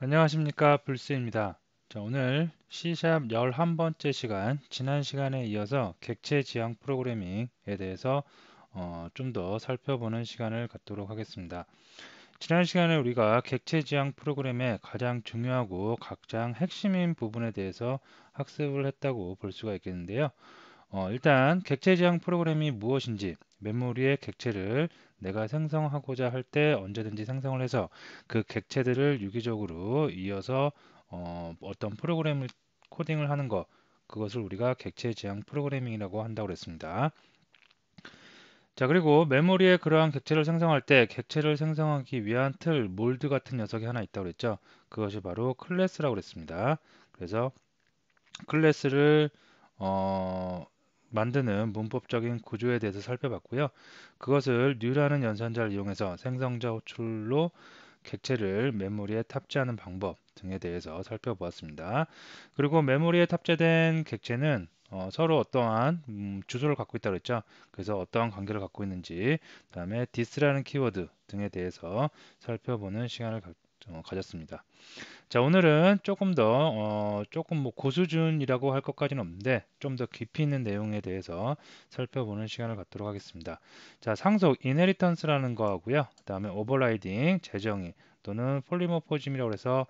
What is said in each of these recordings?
안녕하십니까 불스입니다. 자, 오늘 C샵 11번째 시간 지난 시간에 이어서 객체 지향 프로그래밍에 대해서 어, 좀 더 살펴보는 시간을 갖도록 하겠습니다. 지난 시간에 우리가 객체 지향 프로그램의 가장 중요하고 가장 핵심인 부분에 대해서 학습을 했다고 볼 수가 있겠는데요. 어, 일단 객체 지향 프로그램이 무엇인지 메모리의 객체를 내가 생성하고자 할 때 언제든지 생성을 해서 그 객체들을 유기적으로 이어서 어, 어떤 프로그램을 코딩을 하는 것 그것을 우리가 객체 지향 프로그래밍이라고 한다고 그랬습니다. 자 그리고 메모리에 그러한 객체를 생성할 때 객체를 생성하기 위한 틀 몰드 같은 녀석이 하나 있다고 그랬죠. 그것이 바로 클래스라고 그랬습니다. 그래서 클래스를 어, 만드는 문법적인 구조에 대해서 살펴봤고요. 그것을 뉴라는 연산자를 이용해서 생성자 호출로 객체를 메모리에 탑재하는 방법 등에 대해서 살펴보았습니다. 그리고 메모리에 탑재된 객체는 어, 서로 어떠한 음, 주소를 갖고 있다고 했죠. 그래서 어떠한 관계를 갖고 있는지, 그 다음에 this라는 키워드 등에 대해서 살펴보는 시간을 가, 어, 가졌습니다. 자, 오늘은 조금 더, 어, 조금 뭐 고수준이라고 할 것까지는 없는데, 좀 더 깊이 있는 내용에 대해서 살펴보는 시간을 갖도록 하겠습니다. 자, 상속, inheritance라는 거하고요. 그 다음에 overriding, 재정의, 또는 polymorphism이라고 해서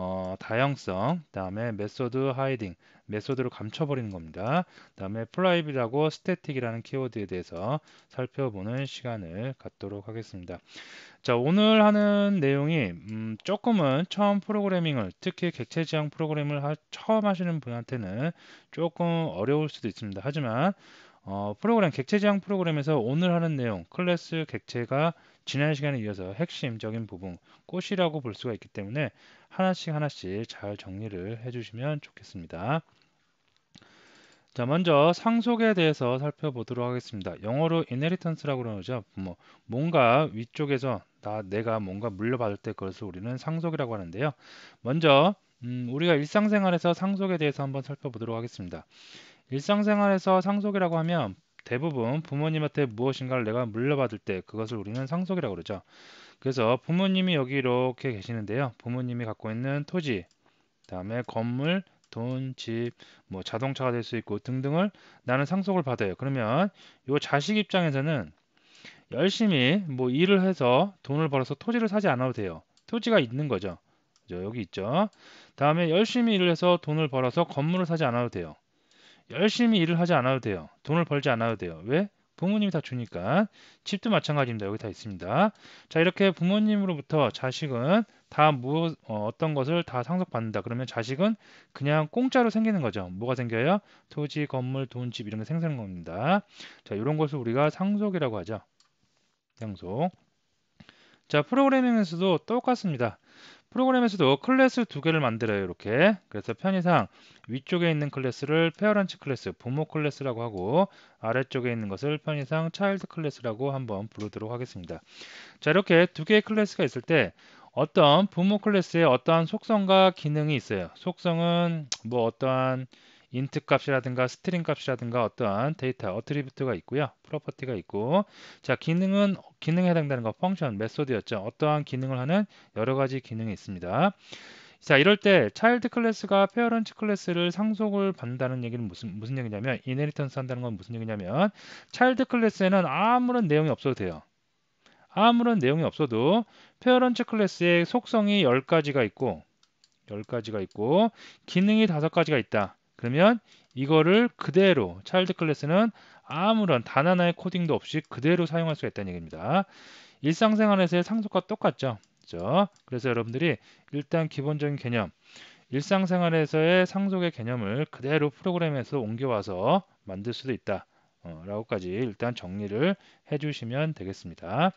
어, 다양성, 다음에 method hiding, method를 감춰버리는 겁니다. 다음에 private하고 static이라는 키워드에 대해서 살펴보는 시간을 갖도록 하겠습니다. 자, 오늘 하는 내용이 음, 조금은 처음 프로그래밍을 특히 객체 지향 프로그램을 하, 처음 하시는 분한테는 조금 어려울 수도 있습니다. 하지만 어, 프로그램 객체 지향 프로그램에서 오늘 하는 내용 클래스 객체가 지난 시간에 이어서 핵심적인 부분 꽃이라고 볼 수가 있기 때문에 하나씩 하나씩 잘 정리를 해주시면 좋겠습니다. 자, 먼저 상속에 대해서 살펴보도록 하겠습니다. 영어로 inheritance라고 그러죠. 뭐 뭔가 위쪽에서 나 내가 뭔가 물려받을 때 그것을 우리는 상속이라고 하는데요. 먼저 음, 우리가 일상생활에서 상속에 대해서 한번 살펴보도록 하겠습니다. 일상생활에서 상속이라고 하면 대부분 부모님한테 무엇인가를 내가 물려받을 때 그것을 우리는 상속이라고 그러죠. 그래서 부모님이 여기 이렇게 계시는데요. 부모님이 갖고 있는 토지, 다음에 건물, 돈, 집, 뭐 자동차가 될 수 있고 등등을 나는 상속을 받아요. 그러면 요 자식 입장에서는 열심히 뭐 일을 해서 돈을 벌어서 토지를 사지 않아도 돼요. 토지가 있는 거죠. 여기 있죠. 다음에 열심히 일을 해서 돈을 벌어서 건물을 사지 않아도 돼요. 열심히 일을 하지 않아도 돼요. 돈을 벌지 않아도 돼요. 왜? 부모님이 다 주니까 집도 마찬가지입니다. 여기 다 있습니다. 자 이렇게 부모님으로부터 자식은 다 무, 어, 떤 것을 다 상속받는다. 그러면 자식은 그냥 공짜로 생기는 거죠. 뭐가 생겨요? 토지, 건물, 돈, 집 이런 게 생기는 겁니다. 자 이런 것을 우리가 상속이라고 하죠. 상속. 자 프로그래밍에서도 똑같습니다. 프로그램에서도 클래스 두 개를 만들어요. 이렇게. 그래서 편의상 위쪽에 있는 클래스를 parents 클래스, 부모 클래스라고 하고 아래쪽에 있는 것을 편의상 child 클래스라고 한번 부르도록 하겠습니다. 자, 이렇게 두 개의 클래스가 있을 때 어떤 부모 클래스에 어떠한 속성과 기능이 있어요. 속성은 뭐 어떠한 int 값이라든가 string 값이라든가 어떠한 데이터 attribute가 있고요. property가 있고 자 기능은 기능에 해당되는 거 function method였죠. 어떠한 기능을 하는 여러 가지 기능이 있습니다. 자 이럴 때 child 클래스가 parents 클래스를 상속을 받는다는 얘기는 무슨 무슨 얘기냐면 inheritance 한다는 건 무슨 얘기냐면 child 클래스에는 아무런 내용이 없어도 돼요. 아무런 내용이 없어도 parents 클래스의 속성이 10가지가 있고 10가지가 있고 기능이 5가지가 있다. 그러면 이거를 그대로 차일드 클래스는 아무런 단 하나의 코딩도 없이 그대로 사용할 수가 있다는 얘기입니다. 일상생활에서의 상속과 똑같죠. 그렇죠? 그래서 여러분들이 일단 기본적인 개념, 일상생활에서의 상속의 개념을 그대로 프로그램에서 옮겨와서 만들 수도 있다. 어, 라고까지 일단 정리를 해주시면 되겠습니다.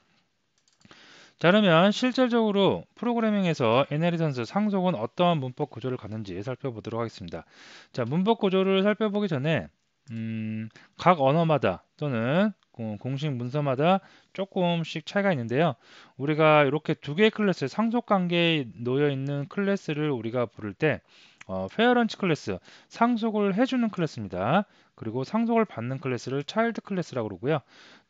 자 그러면 실질적으로 프로그래밍에서 이네리턴스 상속은 어떠한 문법 구조를 갖는지 살펴보도록 하겠습니다. 자 문법 구조를 살펴보기 전에 음, 각 언어마다 또는 공식 문서마다 조금씩 차이가 있는데요. 우리가 이렇게 두 개의 클래스, 상속 관계에 놓여 있는 클래스를 우리가 부를 때 어, parents 클래스, 상속을 해주는 클래스입니다. 그리고 상속을 받는 클래스를 child 클래스라고 그러고요.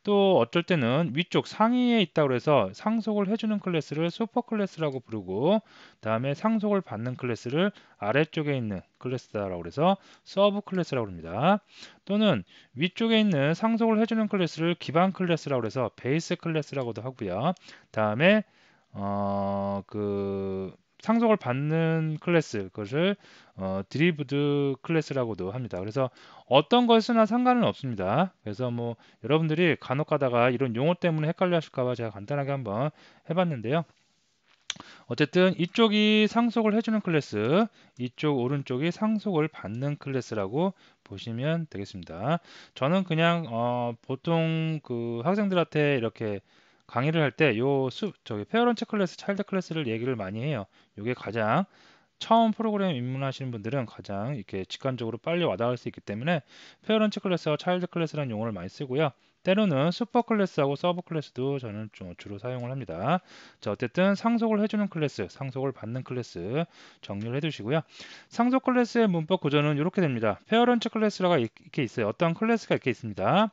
또 어쩔 때는 위쪽 상위에 있다고 해서 상속을 해주는 클래스를 슈퍼 클래스라고 부르고 다음에 상속을 받는 클래스를 아래쪽에 있는 클래스다라고 해서 sub 클래스라고 합니다. 또는 위쪽에 있는 상속을 해주는 클래스를 기반 클래스라고 해서 base 클래스라고도 하고요. 다음에 어, 그 상속을 받는 클래스 그것을 어, derived 클래스라고도 합니다. 그래서 어떤 걸 쓰나 상관은 없습니다. 그래서 뭐 여러분들이 간혹 가다가 이런 용어 때문에 헷갈려 하실까봐 제가 간단하게 한번 해봤는데요. 어쨌든 이쪽이 상속을 해주는 클래스, 이쪽 오른쪽이 상속을 받는 클래스라고 보시면 되겠습니다. 저는 그냥 어, 보통 그 학생들한테 이렇게 강의를 할 때 요 수 저기 parent 클래스, child 클래스를 얘기를 많이 해요. 이게 가장 처음 프로그램 입문하시는 분들은 가장 이렇게 직관적으로 빨리 와닿을 수 있기 때문에 parent 클래스와 child 클래스라는 용어를 많이 쓰고요. 때로는 슈퍼 클래스하고 sub 클래스도 저는 주로 사용을 합니다. 자, 어쨌든 상속을 해주는 클래스, 상속을 받는 클래스 정리를 해두시고요. 상속 클래스의 문법 구조는 이렇게 됩니다. parent 클래스가 이렇게 있어요. 어떤 클래스가 이렇게 있습니다.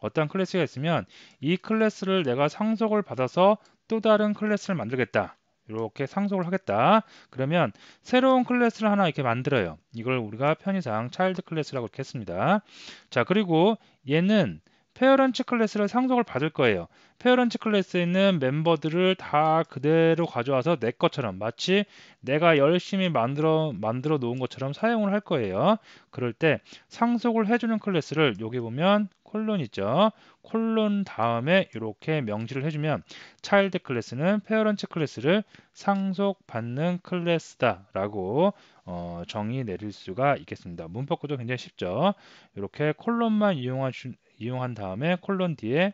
어떤 클래스가 있으면 이 클래스를 내가 상속을 받아서 또 다른 클래스를 만들겠다. 이렇게 상속을 하겠다. 그러면 새로운 클래스를 하나 이렇게 만들어요. 이걸 우리가 편의상 child 클래스라고 이렇게 했습니다. 자, 그리고 얘는 parents 클래스를 상속을 받을 거예요. parents 클래스에 있는 멤버들을 다 그대로 가져와서 내 것처럼 마치 내가 열심히 만들어 만들어 놓은 것처럼 사용을 할 거예요. 그럴 때 상속을 해주는 클래스를 여기 보면 콜론 있죠. 콜론 다음에 이렇게 명시를 해주면 child 클래스는 parents 클래스를 상속받는 클래스다라고 어, 정의 내릴 수가 있겠습니다. 문법 구조 굉장히 쉽죠. 이렇게 콜론만 이용한 이용한 다음에 콜론 뒤에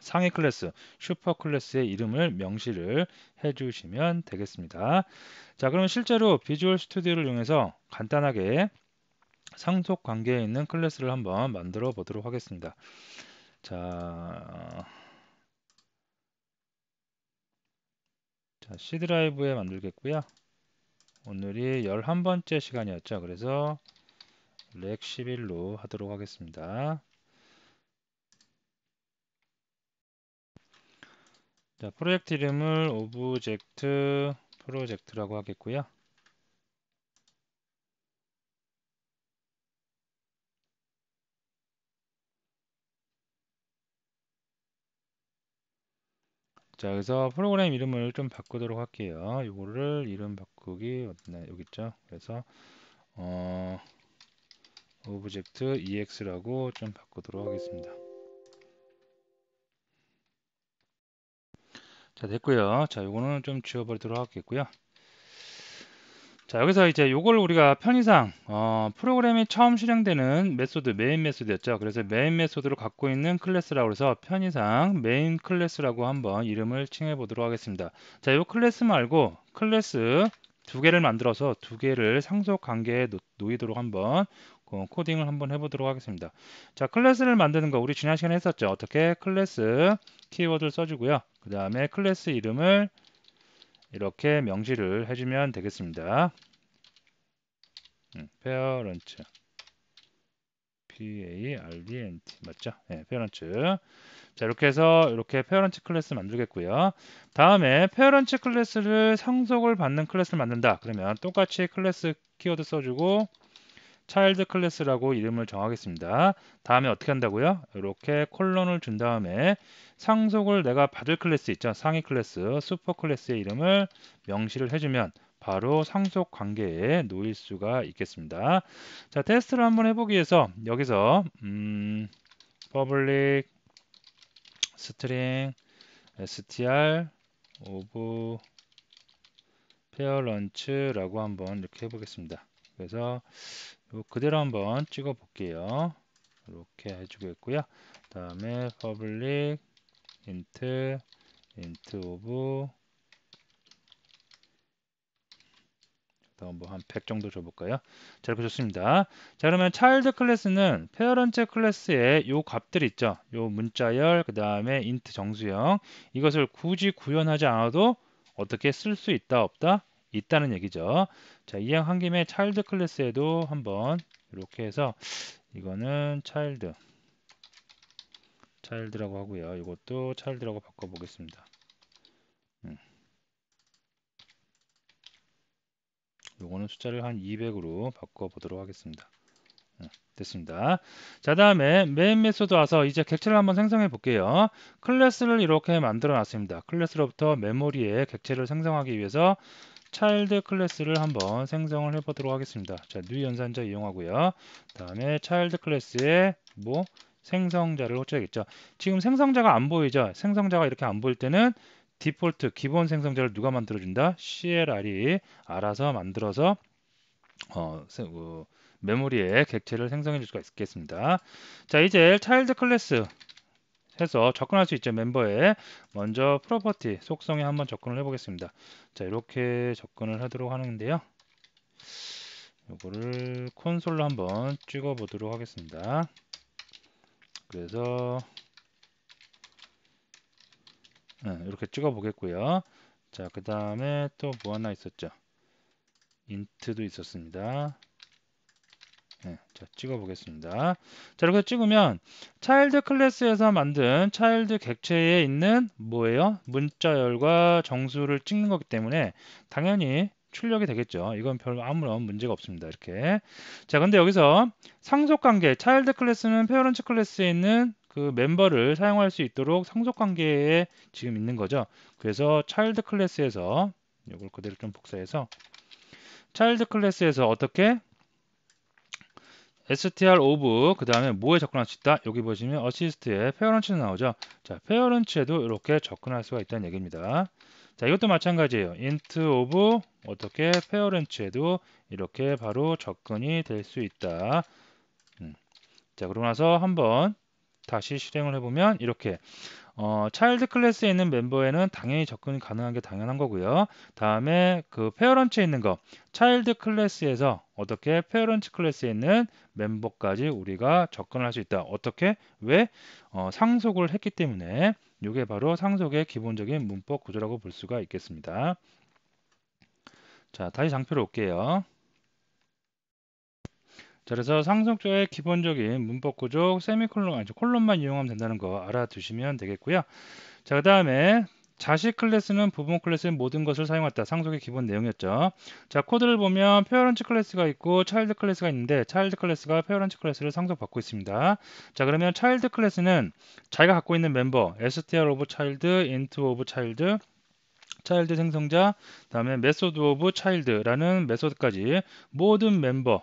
상위 클래스, 슈퍼 클래스의 이름을 명시를 해주시면 되겠습니다. 자, 그러면 실제로 Visual Studio를 이용해서 간단하게 상속 관계에 있는 클래스를 한번 만들어 보도록 하겠습니다. 자, 자 C 드라이브에 만들겠고요. 오늘이 11번째 시간이었죠. 그래서 Lec 11로 하도록 하겠습니다. 자, 프로젝트 이름을 Object 프로젝트라고 하겠고요. 자, 그래서 프로그램 이름을 좀 바꾸도록 할게요. 이거를 이름 바꾸기 어디나 여기 있죠. 그래서 어, Object ex라고 좀 바꾸도록 하겠습니다. 자 됐고요. 자 요거는 좀 지워버리도록 하겠고요. 자 여기서 이제 요걸 우리가 편의상 어, 프로그램이 처음 실행되는 method main method였죠. 그래서 main method를 갖고 있는 클래스라고 해서 편의상 메인 클래스라고 한번 이름을 칭해 보도록 하겠습니다. 자 요 클래스 말고 클래스 두 개를 만들어서 두 개를 상속 관계에 놓 이도록 한번 그 코딩을 한번 해보도록 하겠습니다. 자, 클래스를 만드는 거 우리 지난 시간에 했었죠. 어떻게 클래스 키워드를 써주고요. 그 다음에 클래스 이름을 이렇게 명시를 해주면 되겠습니다. 음, parent p-a-r-e-n-t 맞죠? 네, parent 자 이렇게 해서 이렇게 parent 클래스 만들겠고요. 다음에 parent 클래스를 상속을 받는 클래스를 만든다. 그러면 똑같이 클래스 키워드 써주고 child 클래스라고 이름을 정하겠습니다. 다음에 어떻게 한다고요? 이렇게 콜론을 준 다음에 상속을 내가 받을 클래스 있죠. 상위 클래스, 슈퍼 클래스의 이름을 명시를 해주면 바로 상속 관계에 놓일 수가 있겠습니다. 자, 테스트를 한번 해보기 위해서 여기서 음, public string str of parent라고 한번 이렇게 해보겠습니다. 그래서 그대로 한번 찍어 볼게요. 이렇게 해주겠고요. 다음에 public int int of 다음 뭐 한 100 정도 줘볼까요? 자 이렇게 좋습니다. 자 그러면 child 클래스는 parent 클래스에 요 값들 있죠. 요 문자열 그 다음에 int 정수형 이것을 굳이 구현하지 않아도 어떻게 쓸 수 있다 없다 있다는 얘기죠. 자, 이왕 한 김에 차일드 클래스에도 한번 이렇게 해서 이거는 차일드 차일드라고 하고요. 이것도 차일드라고 바꿔 보겠습니다. 음. 요거는 숫자를 한 200으로 바꿔 보도록 하겠습니다. 음, 됐습니다. 자 다음에 main method 와서 이제 객체를 한번 생성해 볼게요. 클래스를 이렇게 만들어 놨습니다. 클래스로부터 메모리에 객체를 생성하기 위해서 child 클래스를 한번 생성을 해 보도록 하겠습니다. 자, new 연산자 이용하고요. 다음에 child 클래스에 뭐 생성자를 호출하겠죠. 지금 생성자가 안 보이죠? 생성자가 이렇게 안 보일 때는 디폴트 기본 생성자를 누가 만들어준다? CLR이 알아서 만들어서 어, 그, 메모리에 객체를 생성해 줄 수가 있겠습니다. 자 이제 child 클래스 해서 접근할 수 있죠. 멤버에 먼저 property 속성에 한번 접근을 해 보겠습니다. 자 이렇게 접근을 하도록 하는데요. 이거를 콘솔로 한번 찍어 보도록 하겠습니다. 그래서 네, 이렇게 찍어 보겠고요. 자 그 다음에 또 뭐 하나 있었죠? 인트도 있었습니다 네, 자 찍어 보겠습니다. 자 이렇게 찍으면 차일드 클래스에서 만든 차일드 객체에 있는 뭐예요? 문자열과 정수를 찍는 거기 때문에 당연히 출력이 되겠죠. 이건 별로 아무런 문제가 없습니다. 이렇게. 자 근데 여기서 상속관계 child 클래스는 parents 클래스에 있는 그 멤버를 사용할 수 있도록 상속관계에 지금 있는 거죠. 그래서 child 클래스에서 이걸 그대로 좀 복사해서 child 클래스에서 어떻게 str of 그 다음에 뭐에 접근할 수 있다? 여기 보시면 str of parents는 나오죠. 자, parents에도 이렇게 접근할 수가 있다는 얘기입니다. 자, 이것도 마찬가지예요. int of 어떻게 페어런츠에도 이렇게 바로 접근이 될 수 있다. 음. 자, 그러고 나서 한번 다시 실행을 해보면 이렇게 어, 차일드 클래스에 있는 멤버에는 당연히 접근이 가능한 게 당연한 거고요. 다음에 그 페어런츠에 있는 거 차일드 클래스에서 어떻게 페어런츠 클래스에 있는 멤버까지 우리가 접근할 수 있다. 어떻게? 왜? 어, 상속을 했기 때문에 이게 바로 상속의 기본적인 문법 구조라고 볼 수가 있겠습니다. 자, 다시 장표로 올게요. 자, 그래서 상속조의 기본적인 문법 구조 세미콜론 아니 콜론만 이용하면 된다는 거 알아두시면 되겠고요. 자, 그다음에 자식 클래스는 부모 클래스의 모든 것을 사용했다. 상속의 기본 내용이었죠. 자, 코드를 보면 parents 클래스가 있고 child 클래스가 있는데 child 클래스가 parents 클래스를 상속받고 있습니다. 자, 그러면 child 클래스는 자기가 갖고 있는 멤버 str of child, int of child child 생성자, 다음에 method of child라는 method까지 모든 멤버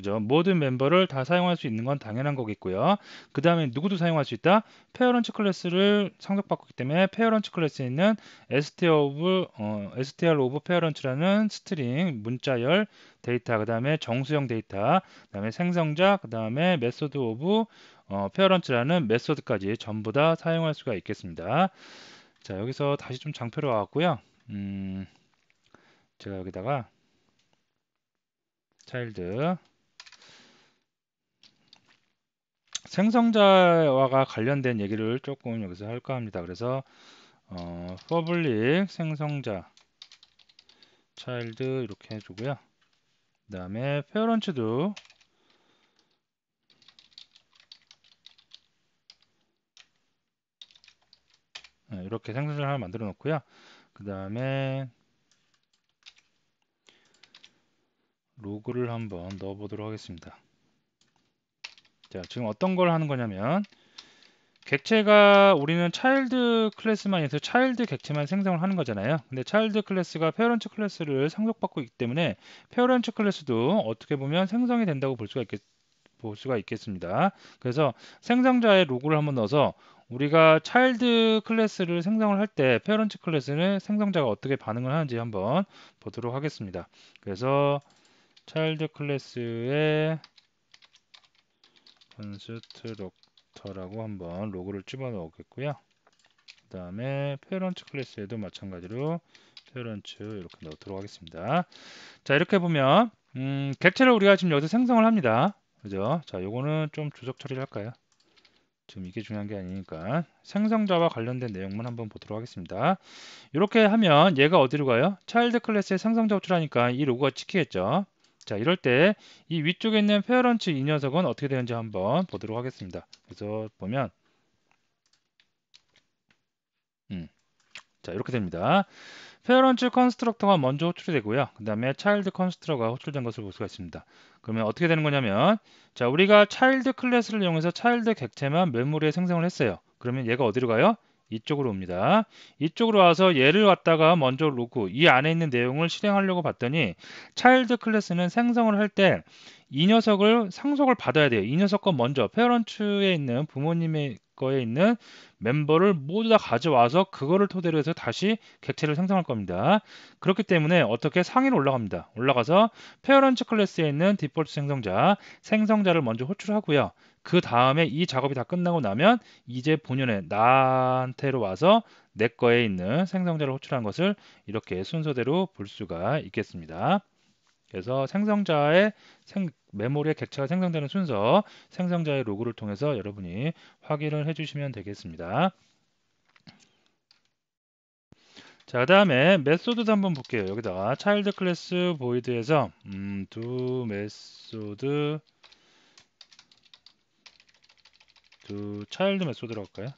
그죠? 모든 멤버를 다 사용할 수 있는 건 당연한 거겠고요. 그 다음에 누구도 사용할 수 있다? parents 클래스를 상속받고 있기 때문에 parents 클래스에 있는 str of, 어, str of parents라는 string 문자열 데이터, 그 다음에 정수형 데이터, 그 다음에 생성자, 그 다음에 method of 어, parents라는 method까지 전부 다 사용할 수가 있겠습니다. 자 여기서 다시 좀 장표로 와왔고요. 음, 제가 여기다가 차일드 생성자와 관련된 얘기를 조금 여기서 할까 합니다. 그래서 어, public 생성자 child 이렇게 해주고요. 그 다음에 parent도 네, 이렇게 생성자를 하나 만들어 놓고요. 그 다음에 로그를 한번 넣어 보도록 하겠습니다. 자, 지금 어떤 걸 하는 거냐면 객체가 우리는 child 클래스만 해서 child 객체만 생성을 하는 거잖아요. 근데 child 클래스가 parents 클래스를 상속받고 있기 때문에 parents 클래스도 어떻게 보면 생성이 된다고 볼 수가 있겠 볼 수가 있겠습니다. 그래서 생성자의 로그를 한번 넣어서 우리가 child 클래스를 생성을 할 때 parents 클래스는 생성자가 어떻게 반응을 하는지 한번 보도록 하겠습니다. 그래서 child 클래스의 constructor라고 한번 로그를 집어 넣겠고요. 그 다음에 parents 클래스에도 마찬가지로 parents 이렇게 넣도록 하겠습니다. 자 이렇게 보면 음, 객체를 우리가 지금 여기서 생성을 합니다. 그죠? 자 요거는 좀 주석 처리를 할까요? 지금 이게 중요한 게 아니니까 생성자와 관련된 내용만 한번 보도록 하겠습니다. 이렇게 하면 얘가 어디로 가요? 차일드 클래스에 생성자 호출하니까 이 로고가 찍히겠죠. 자 이럴 때 이 위쪽에 있는 페어런츠 이 녀석은 어떻게 되는지 한번 보도록 하겠습니다. 그래서 보면 음, 자 이렇게 됩니다. parents constructor가 먼저 호출이 되고요. 그 다음에 child constructor가 호출된 것을 볼 수가 있습니다. 그러면 어떻게 되는 거냐면 자 우리가 child 클래스를 이용해서 child 객체만 메모리에 생성을 했어요. 그러면 얘가 어디로 가요? 이쪽으로 옵니다. 이쪽으로 와서 얘를 갖다가 먼저 놓고 이 안에 있는 내용을 실행하려고 봤더니 child 클래스는 생성을 할 때 이 녀석을 상속을 받아야 돼요. 이 녀석과 먼저 parents에 있는 부모님의 거에 있는 멤버를 모두 다 가져와서 그거를 토대로 해서 다시 객체를 생성할 겁니다. 그렇기 때문에 어떻게 상위로 올라갑니다. 올라가서 페어런츠 클래스에 있는 디폴트 생성자, 생성자를 먼저 호출하고요. 그 다음에 이 작업이 다 끝나고 나면 이제 본연의 나한테로 와서 내 거에 있는 생성자를 호출한 것을 이렇게 순서대로 볼 수가 있겠습니다. 그래서 생성자의 생, 메모리의 객체가 생성되는 순서, 생성자의 로그를 통해서 여러분이 확인을 해주시면 되겠습니다. 자, 그 다음에 method도 한번 볼게요. 여기다가 child 클래스 void에서 음, do method do child method라고 할까요?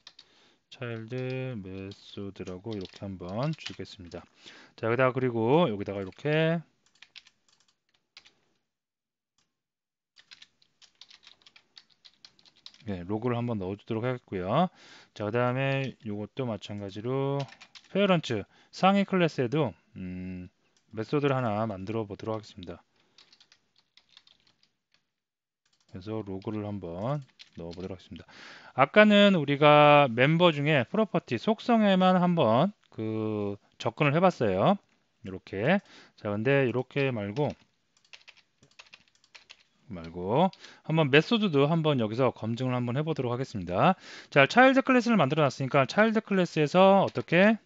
child method라고 이렇게 한번 주겠습니다. 자, 여기다가 그리고 여기다가 이렇게 네, 로그를 한번 넣어주도록 하겠고요. 자, 그 다음에 이것도 마찬가지로 parents 상위 클래스에도 음, method를 하나 만들어 보도록 하겠습니다. 그래서 로그를 한번 넣어보도록 하겠습니다. 아까는 우리가 멤버 중에 property 속성에만 한번 그 접근을 해봤어요. 이렇게 자 근데 이렇게 말고 말고 한번 method도 한번 여기서 검증을 한번 해보도록 하겠습니다. 자, child 클래스를 만들어 놨으니까 child 클래스에서 어떻게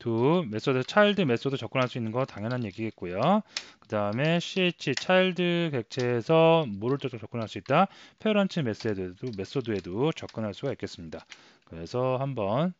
do method child method 접근할 수 있는 거 당연한 얘기겠고요. 그 다음에 ch child 객체에서 뭐를 또 접근할 수 있다? parents method에도 method에도 접근할 수가 있겠습니다. 그래서 한번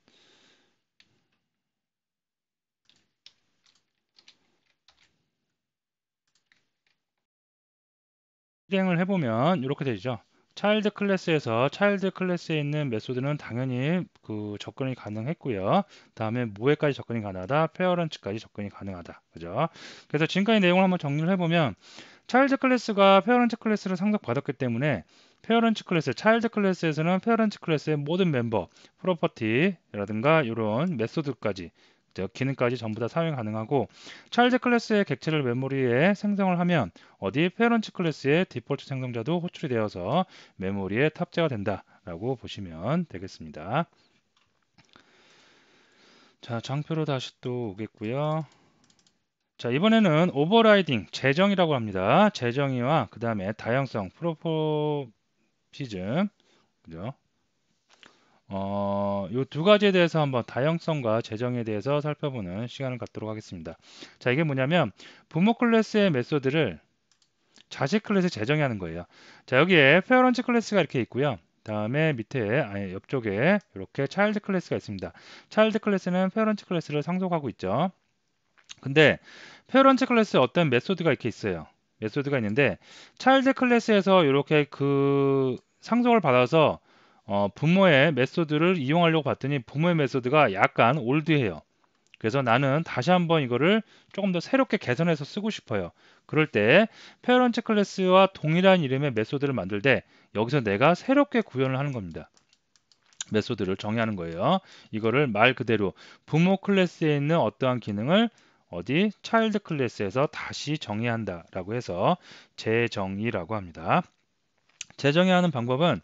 실행을 해보면 이렇게 되죠. child 클래스에서 child 클래스에 있는 method는 당연히 그 접근이 가능했고요. 다음에 뭐에까지 접근이 가능하다, parents까지 접근이 가능하다. 그죠? 그래서 지금까지 내용을 한번 정리를 해보면 child 클래스가 parents 클래스를 상속받았기 때문에 parents 클래스, child 클래스에서는 parents 클래스의 모든 멤버, property라든가 이런 method까지 기능까지 전부 다 사용 가능하고 child 클래스의 객체를 메모리에 생성을 하면 어디 parents 클래스의 디폴트 생성자도 호출이 되어서 메모리에 탑재가 된다라고 보시면 되겠습니다. 자, 장표로 다시 또 오겠고요. 자, 이번에는 overriding, 재정의라고 합니다. 재정의와 그 다음에 다형성, polymorphism, 그죠? 어, 이 두 가지에 대해서 한번 다형성과 재정의에 대해서 살펴보는 시간을 갖도록 하겠습니다. 자, 이게 뭐냐면 부모 클래스의 메소드를 자식 클래스에 재정의하는 거예요. 자, 여기에 parents 클래스가 이렇게 있고요. 다음에 밑에 아니 옆쪽에 이렇게 child 클래스가 있습니다. child 클래스는 parents 클래스를 상속하고 있죠. 근데 parents 클래스에 어떤 메소드가 이렇게 있어요. 메소드가 있는데 child 클래스에서 이렇게 그 상속을 받아서 어, 부모의 메소드를 이용하려고 봤더니 부모의 메소드가 약간 old해요. 그래서 나는 다시 한번 이거를 조금 더 새롭게 개선해서 쓰고 싶어요. 그럴 때 parents 클래스와 동일한 이름의 메소드를 만들 때 여기서 내가 새롭게 구현을 하는 겁니다. 메소드를 정의하는 거예요. 이거를 말 그대로 부모 클래스에 있는 어떠한 기능을 어디 child 클래스에서 다시 정의한다라고 해서 재정의라고 합니다. 재정의하는 방법은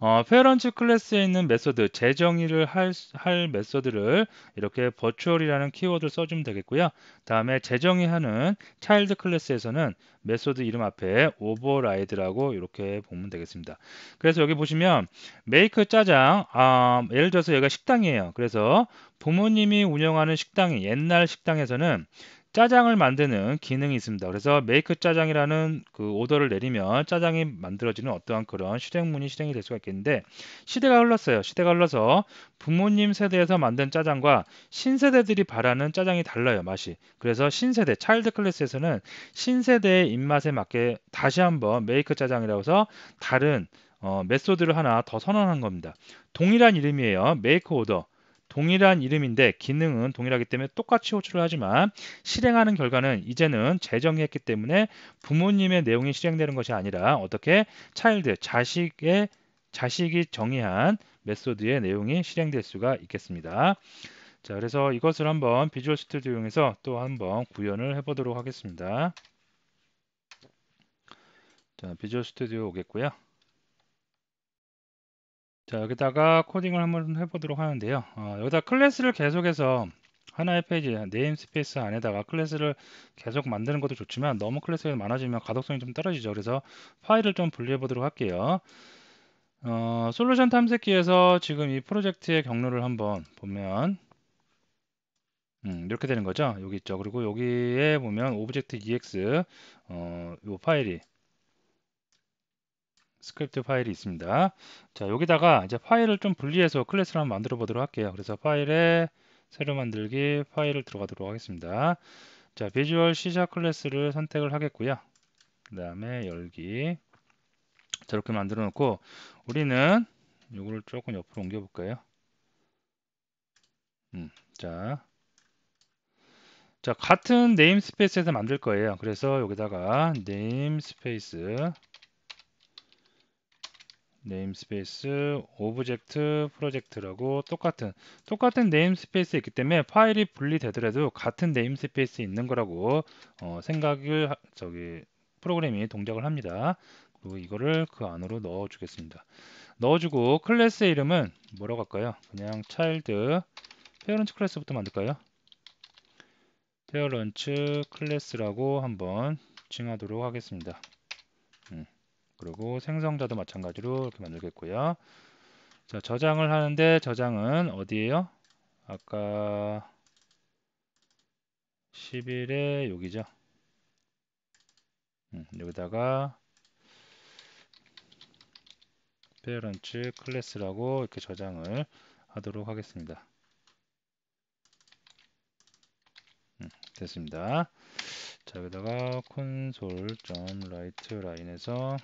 어, parents 클래스에 있는 메소드 재정의를 할, 할 메소드를 이렇게 virtual이라는 키워드를 써주면 되겠고요. 다음에 재정의하는 child 클래스에서는 메소드 이름 앞에 override라고 이렇게 보면 되겠습니다. 그래서 여기 보시면 make 짜장 아, 예를 들어서 여기가 식당이에요. 그래서 부모님이 운영하는 식당이 옛날 식당에서는 짜장을 만드는 기능이 있습니다. 그래서 make 짜장이라는 그 오더를 내리면 짜장이 만들어지는 어떠한 그런 실행문이 실행이 될 수가 있겠는데 시대가 흘렀어요. 시대가 흘러서 부모님 세대에서 만든 짜장과 신세대들이 바라는 짜장이 달라요. 맛이. 그래서 신세대 child 클래스에서는 신세대의 입맛에 맞게 다시 한번 make 짜장이라고 해서 다른 어, 메소드를 하나 더 선언한 겁니다. 동일한 이름이에요. make 오더. 동일한 이름인데 기능은 동일하기 때문에 똑같이 호출을 하지만 실행하는 결과는 이제는 재정의했기 때문에 부모님의 내용이 실행되는 것이 아니라 어떻게 child 자식의 자식이 정의한 메소드의 내용이 실행될 수가 있겠습니다. 자, 그래서 이것을 한번 Visual Studio 이용해서 또 한번 구현을 해보도록 하겠습니다. 자, Visual Studio 오겠고요. 자 여기다가 코딩을 한번 해보도록 하는데요. 어, 여기다 클래스를 계속해서 하나의 페이지 namespace 안에다가 클래스를 계속 만드는 것도 좋지만 너무 클래스가 많아지면 가독성이 좀 떨어지죠. 그래서 파일을 좀 분리해 보도록 할게요. 어, 솔루션 탐색기에서 지금 이 프로젝트의 경로를 한번 보면 음, 이렇게 되는 거죠. 여기 있죠. 그리고 여기에 보면 object EX 어, 이 파일이 스크립트 파일이 있습니다. 자, 여기다가 이제 파일을 좀 분리해서 클래스를 한번 만들어 보도록 할게요. 그래서 파일에 새로 만들기 파일을 들어가도록 하겠습니다. 자, 비주얼 C샵 클래스를 선택을 하겠고요. 그 다음에 열기 저렇게 만들어 놓고 우리는 이거를 조금 옆으로 옮겨 볼까요? 음, 자, 자 같은 namespace에서 만들 거예요. 그래서 여기다가 namespace namespace object project라고 똑같은 똑같은 namespace 있기 때문에 파일이 분리되더라도 같은 namespace에 있는 거라고 어, 생각을 저기 프로그램이 동작을 합니다. 그리고 이거를 그 안으로 넣어 주겠습니다. 넣어 주고 클래스의 이름은 뭐라고 할까요? 그냥 child parents 클래스부터 만들까요? parents 클래스라고 한번 칭하도록 하겠습니다. 음. 그리고 생성자도 마찬가지로 이렇게 만들겠고요. 자, 저장을 하는데 저장은 어디에요? 아까 11에 여기죠. 음, 여기다가 페어런츠 클래스라고 이렇게 저장을 하도록 하겠습니다. 음, 됐습니다. 자, 여기다가 콘솔.write 라인에서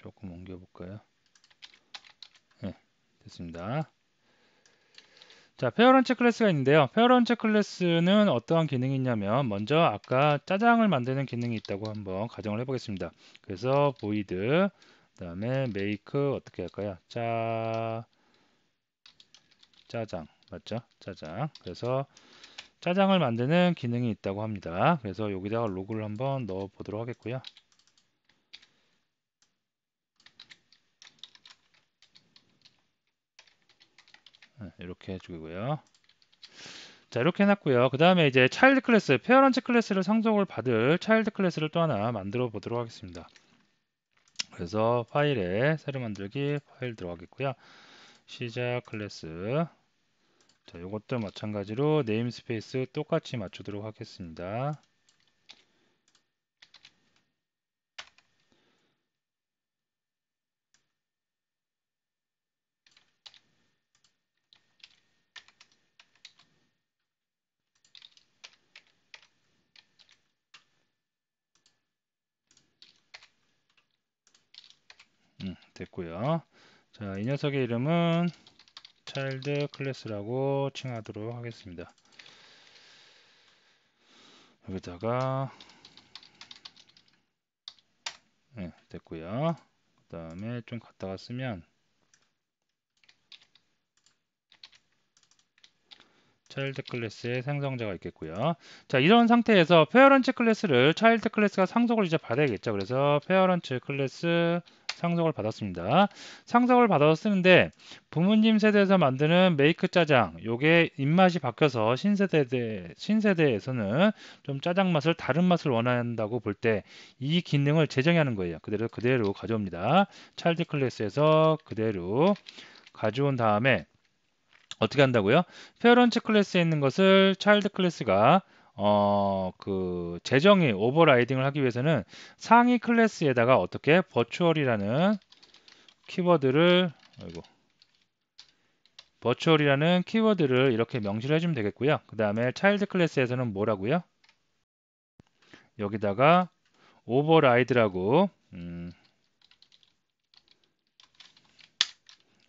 조금 옮겨 볼까요? 네, 됐습니다. 자, 페어런츠 클래스가 있는데요. 페어런츠 클래스는 어떠한 기능이 있냐면 먼저 아까 짜장을 만드는 기능이 있다고 한번 가정을 해보겠습니다. 그래서 void 그 다음에 make 어떻게 할까요? 짜 짜장 맞죠? 짜장 그래서 짜장을 만드는 기능이 있다고 합니다. 그래서 여기다가 로그를 한번 넣어 보도록 하겠고요. 이렇게 해주고요. 자 이렇게 해놨고요. 그 다음에 이제 child 클래스, parents 클래스를 상속을 받을 child 클래스를 또 하나 만들어 보도록 하겠습니다. 그래서 파일에 새로 만들기 파일 들어가겠고요. 시작 클래스 자 이것도 마찬가지로 namespace 똑같이 맞추도록 하겠습니다. 음, 됐고요. 자, 이 녀석의 이름은 child 클래스라고 칭하도록 하겠습니다. 여기다가 네, 됐고요. 그 다음에 좀 갖다가 쓰면 child 클래스의 생성자가 있겠고요. 자, 이런 상태에서 parents 클래스를 child 클래스가 상속을 이제 받아야겠죠. 그래서 parents 클래스 상속을 받았습니다. 상속을 받아서 쓰는데 부모님 세대에서 만드는 make 짜장 요게 입맛이 바뀌어서 신세대 신세대에서는 좀 짜장 맛을 다른 맛을 원한다고 볼 때 이 기능을 재정의하는 거예요. 그대로 그대로 가져옵니다. child 클래스에서 그대로 가져온 다음에 어떻게 한다고요? parents 클래스에 있는 것을 child 클래스가 어, 그 재정의 overriding을 하기 위해서는 상위 클래스에다가 어떻게 virtual이라는 키워드를 아이고 virtual이라는 키워드를 이렇게 명시를 해주면 되겠고요. 그 다음에 child class에서는 뭐라고요? 여기다가 override라고 음,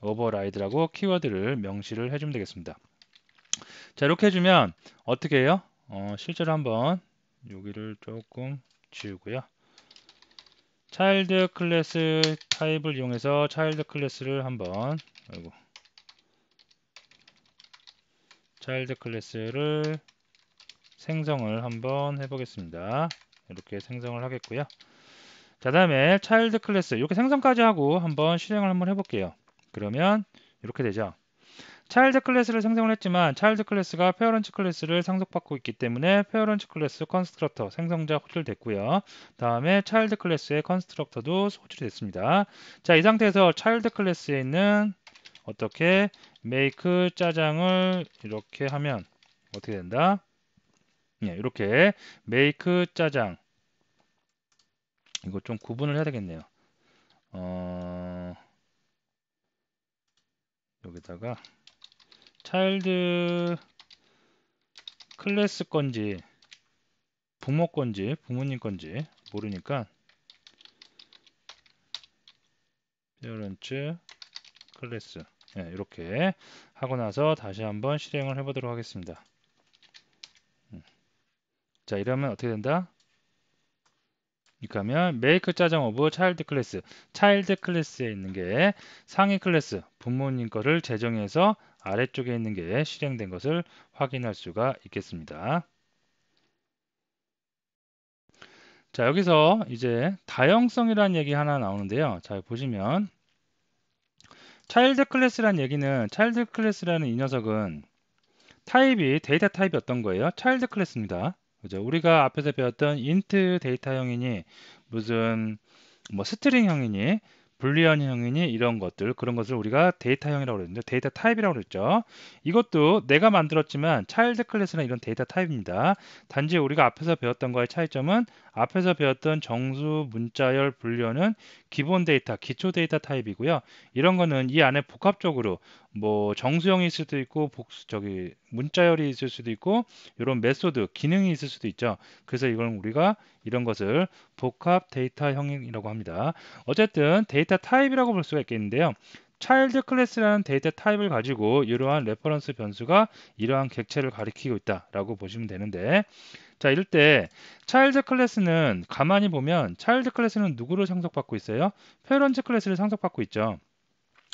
override라고 키워드를 명시를 해주면 되겠습니다. 자 이렇게 해주면 어떻게 해요? 어, 실제로 한번 여기를 조금 지우고요. child class 타입을 이용해서 child class를 한번 아이고 child class를 생성을 한번 해보겠습니다. 이렇게 생성을 하겠고요. 자 다음에 child class 이렇게 생성까지 하고 한번 실행을 한번 해볼게요. 그러면 이렇게 되죠. child class를 생성을 했지만 child class가 parents class를 상속받고 있기 때문에 parents class constructor 생성자 호출됐고요. 다음에 child class의 constructor도 호출이 됐습니다. 자, 이 상태에서 child class에 있는 어떻게 make 짜장을 이렇게 하면 어떻게 된다? 네, 이렇게 make 짜장 이거 좀 구분을 해야 되겠네요. 어... 여기다가 차일드 클래스 건지 부모 건지 부모님 건지 모르니까 페어런츠 클래스 네, 이렇게 하고 나서 다시 한번 실행을 해보도록 하겠습니다. 음. 자 이러면 어떻게 된다? 이렇게 하면 make 짜장 of child class child class에 있는 게 상위 클래스 부모님 거를 재정의해서 아래쪽에 있는 게 실행된 것을 확인할 수가 있겠습니다. 자 여기서 이제 다형성이라는 얘기 하나 나오는데요. 자 보시면 child class라는 얘기는 child class라는 이 녀석은 타입이 데이터 타입이 어떤 거예요? child class입니다. 그죠? 우리가 앞에서 배웠던 int 데이터형이니 무슨 뭐 string형이니 boolean 형이니 이런 것들 그런 것을 우리가 데이터형이라고 그랬는데 데이터 타입이라고 그랬죠. 이것도 내가 만들었지만 child class나 이런 데이터 타입입니다. 단지 우리가 앞에서 배웠던 거의 차이점은 앞에서 배웠던 정수, 문자열, boolean은 기본 데이터, 기초 데이터 타입이고요. 이런 거는 이 안에 복합적으로 뭐 정수형이 있을 수도 있고 복수 저기 문자열이 있을 수도 있고 이런 method, 기능이 있을 수도 있죠. 그래서 이건 우리가 이런 것을 복합 데이터형이라고 합니다. 어쨌든 데이터 타입이라고 볼 수가 있겠는데요. child class라는 데이터 타입을 가지고 이러한 reference 변수가 이러한 객체를 가리키고 있다라고 보시면 되는데 자 이럴 때 child class는 가만히 보면 child class는 누구를 상속받고 있어요? parents class를 상속받고 있죠.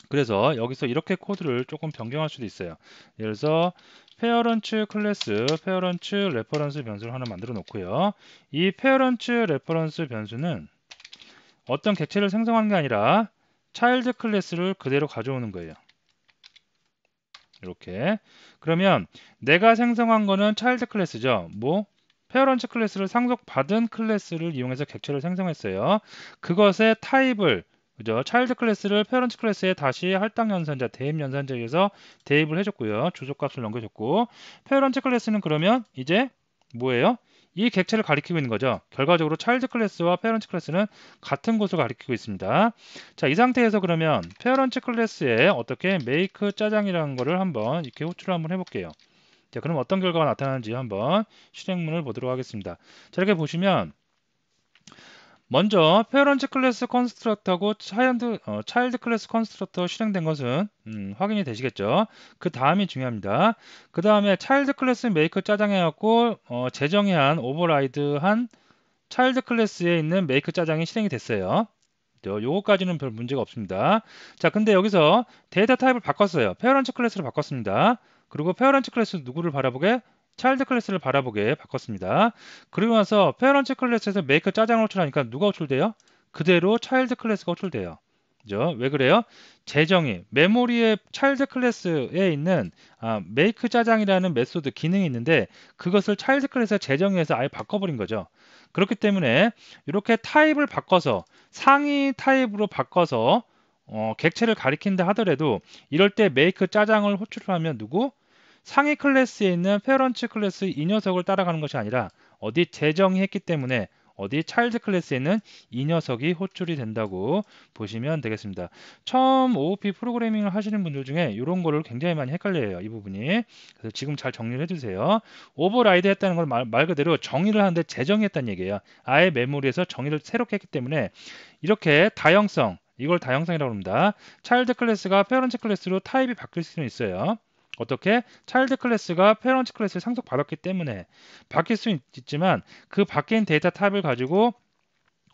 그래서 여기서 이렇게 코드를 조금 변경할 수도 있어요. 예를 들어서 parents class, parents reference 변수를 하나 만들어 놓고요. 이 parents reference 변수는 어떤 객체를 생성하는 게 아니라 child class를 그대로 가져오는 거예요. 이렇게 그러면 내가 생성한 거는 child class죠. 뭐 parents class를 상속받은 클래스를 이용해서 객체를 생성했어요. 그것의 타입을 그죠? child class를 parents class에 다시 할당 연산자, 대입 연산자에서 대입을 해줬고요. 주소값을 넘겨줬고 parents class는 그러면 이제 뭐예요? 이 객체를 가리키고 있는 거죠. 결과적으로 child class와 parents class는 같은 곳을 가리키고 있습니다. 자, 이 상태에서 그러면 parents class에 어떻게 make 짜장이라는 거를 한번 이렇게 호출을 한번 해볼게요. 자, 그럼 어떤 결과가 나타나는지 한번 실행문을 보도록 하겠습니다. 자, 이렇게 보시면 먼저 parents class constructor고 child, 어, child class constructor 실행된 것은 음, 확인이 되시겠죠. 그 다음이 중요합니다. 그 다음에 child class make 짜장해갖고 어, 재정의한 override한 child class에 있는 make 짜장이 실행이 됐어요. 요거까지는 별 문제가 없습니다. 자, 근데 여기서 데이터 타입을 바꿨어요. parents class를 바꿨습니다. 그리고 parents class 누구를 바라보게? child class를 바라보게 바꿨습니다. 그리고 나서 parents class에서 make 짜장을 호출하니까 누가 호출돼요? 그대로 child class가 호출돼요. 그죠? 왜 그래요? 재정의 메모리의 child class에 있는 아, make 짜장이라는 method 기능이 있는데 그것을 child class에 재정의해서 아예 바꿔버린 거죠. 그렇기 때문에 이렇게 타입을 바꿔서 상위 타입으로 바꿔서 어, 객체를 가리킨다 하더라도 이럴 때 make 짜장을 호출하면 누구? 상위 클래스에 있는 parents class 이 녀석을 따라가는 것이 아니라 어디 재정의했기 때문에 어디 child class에 있는 이 녀석이 호출이 된다고 보시면 되겠습니다. 처음 OOP 프로그래밍을 하시는 분들 중에 이런 거를 굉장히 많이 헷갈려요. 이 부분이. 그래서 지금 잘 정리를 해주세요. override 했다는 걸 말 그대로 정의를 하는데 재정의했다는 얘기예요. 아예 메모리에서 정의를 새롭게 했기 때문에 이렇게 다형성 이걸 다형성이라고 합니다. child class가 parent class로 타입이 바뀔 수는 있어요. 어떻게? child class가 parent class에 상속받았기 때문에 바뀔 수 있지만 그 바뀐 데이터 타입을 가지고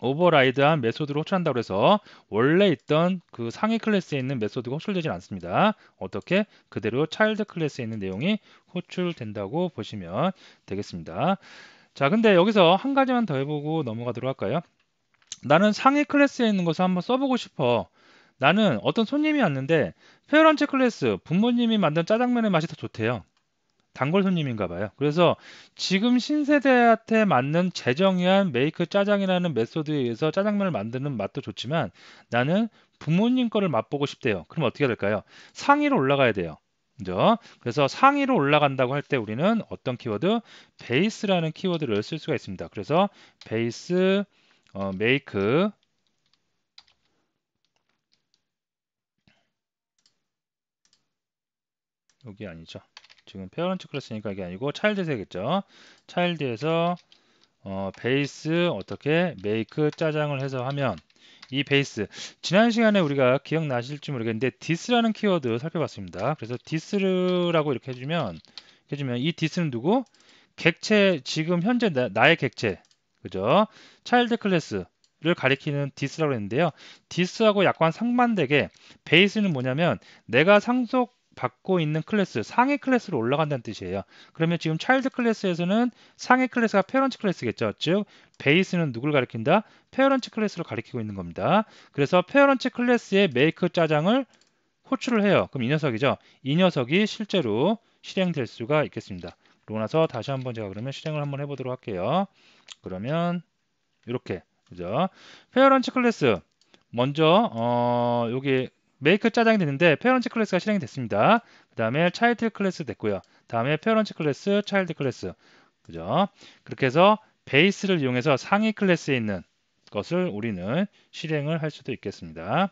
override한 method를 호출한다고 해서 원래 있던 그 상위 클래스에 있는 method가 호출되지 않습니다. 어떻게? 그대로 child class에 있는 내용이 호출된다고 보시면 되겠습니다. 자, 근데 여기서 한 가지만 더 해보고 넘어가도록 할까요? 나는 상위 클래스에 있는 것을 한번 써보고 싶어. 나는 어떤 손님이 왔는데 parents class 부모님이 만든 짜장면의 맛이 더 좋대요. 단골 손님인가 봐요. 그래서 지금 신세대한테 맞는 재정의한 make 짜장이라는 메소드에 의해서 짜장면을 만드는 맛도 좋지만 나는 부모님 거를 맛보고 싶대요. 그럼 어떻게 될까요? 상위로 올라가야 돼요. 그죠? 그래서 상위로 올라간다고 할 때 우리는 어떤 키워드? base라는 키워드를 쓸 수가 있습니다. 그래서 base 어, make 여기 아니죠. 지금 parent class니까 이게 아니고 child class겠죠. child에서 어, base 어떻게 make 짜장을 해서 하면 이 base 지난 시간에 우리가 기억나실지 모르겠는데 this라는 키워드 살펴봤습니다. 그래서 this라고 이렇게 해주면 해주면 이 this는 누구? 객체 지금 현재 나, 의 객체 그죠? child class를 가리키는 this라고 했는데요. this하고 약간 상반되게 base는 뭐냐면 내가 상속 받고 있는 클래스, 상위 클래스로 올라간다는 뜻이에요. 그러면 지금 child class에서는 상위 클래스가 parents class겠죠. 즉 base는 누굴 가리킨다? parents class를 가리키고 있는 겁니다. 그래서 parents class의 make 짜장을 호출을 해요. 그럼 이 녀석이죠. 이 녀석이 실제로 실행될 수가 있겠습니다. 그러고 나서 다시 한번 제가 그러면 실행을 한번 해보도록 할게요. 그러면 이렇게 그죠? parents class 먼저 어, 여기 make 짜장이 되는데 parents class가 실행이 됐습니다. 그 다음에 child class 됐고요. 다음에 parents class, child class. 그죠? 그렇게 해서 base를 이용해서 상위 클래스에 있는 것을 우리는 실행을 할 수도 있겠습니다.